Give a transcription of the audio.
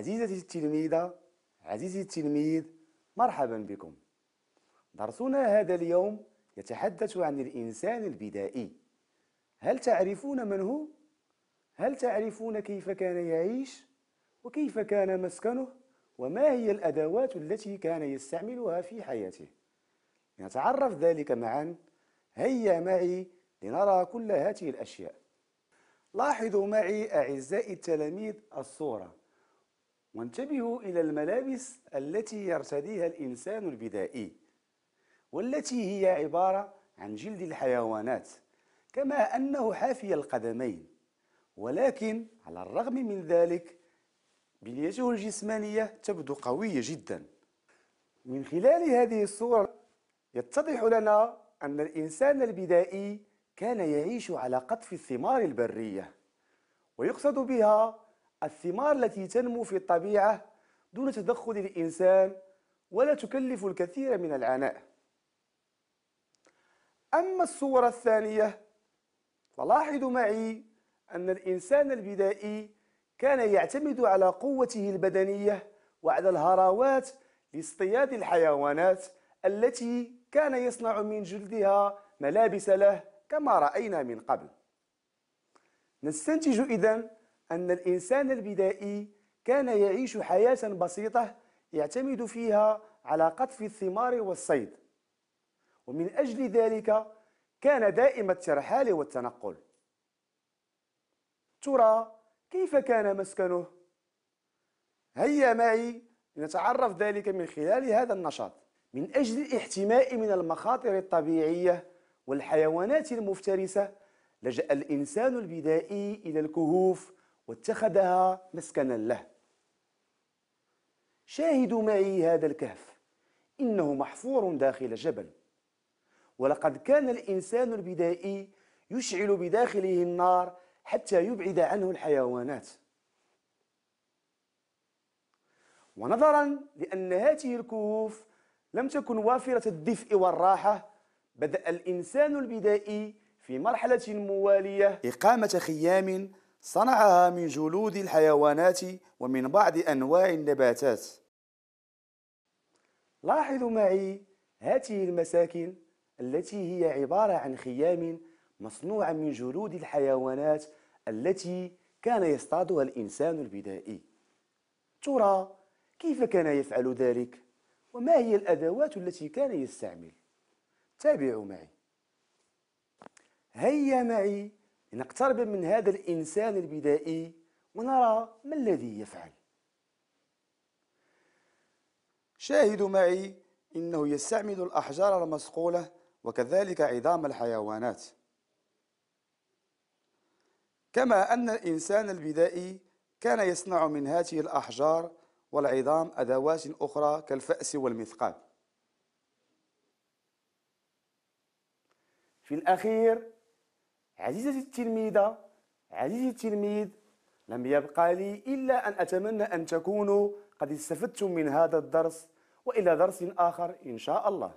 عزيزتي التلميذة عزيزي التلميذ مرحبا بكم درسنا هذا اليوم يتحدث عن الإنسان البدائي هل تعرفون من هو؟ هل تعرفون كيف كان يعيش؟ وكيف كان مسكنه؟ وما هي الأدوات التي كان يستعملها في حياته؟ نتعرف ذلك معا هيا معي لنرى كل هذه الأشياء لاحظوا معي أعزائي التلاميذ الصورة وانتبهوا إلى الملابس التي يرتديها الإنسان البدائي والتي هي عبارة عن جلد الحيوانات كما أنه حافي القدمين. ولكن على الرغم من ذلك بنيته الجسمانية تبدو قوية جدا. من خلال هذه الصورة يتضح لنا أن الإنسان البدائي كان يعيش على قطف الثمار البرية ويقصد بها الثمار التي تنمو في الطبيعة دون تدخل الإنسان ولا تكلف الكثير من العناء. أما الصورة الثانية فلاحظوا معي أن الإنسان البدائي كان يعتمد على قوته البدنية وعلى الهراوات لاصطياد الحيوانات التي كان يصنع من جلدها ملابس له كما رأينا من قبل. نستنتج إذن أن الإنسان البدائي كان يعيش حياة بسيطة يعتمد فيها على قطف الثمار والصيد. ومن أجل ذلك كان دائم الترحال والتنقل. ترى كيف كان مسكنه؟ هيا معي لنتعرف ذلك من خلال هذا النشاط. من أجل الاحتماء من المخاطر الطبيعية والحيوانات المفترسة لجأ الإنسان البدائي إلى الكهوف واتخذها مسكنا له. شاهدوا معي هذا الكهف إنه محفور داخل جبل. ولقد كان الإنسان البدائي يشعل بداخله النار حتى يبعد عنه الحيوانات. ونظرا لأن هذه الكهوف لم تكن وافرة الدفء والراحة بدأ الإنسان البدائي في مرحلة موالية إقامة خيام صنعها من جلود الحيوانات ومن بعض أنواع النباتات لاحظوا معي هذه المساكن التي هي عبارة عن خيام مصنوعة من جلود الحيوانات التي كان يصطادها الإنسان البدائي ترى كيف كان يفعل ذلك؟ وما هي الأدوات التي كان يستعمل؟ تابعوا معي هيا معي لنقترب من هذا الإنسان البدائي ونرى ما الذي يفعل. شاهدوا معي إنه يستعمل الأحجار المصقولة وكذلك عظام الحيوانات. كما أن الإنسان البدائي كان يصنع من هذه الأحجار والعظام أدوات أخرى كالفأس والمثقال. في الأخير عزيزتي التلميذة عزيزي التلميذ لم يبقى لي إلا أن أتمنى أن تكونوا قد استفدتم من هذا الدرس وإلى درس آخر إن شاء الله.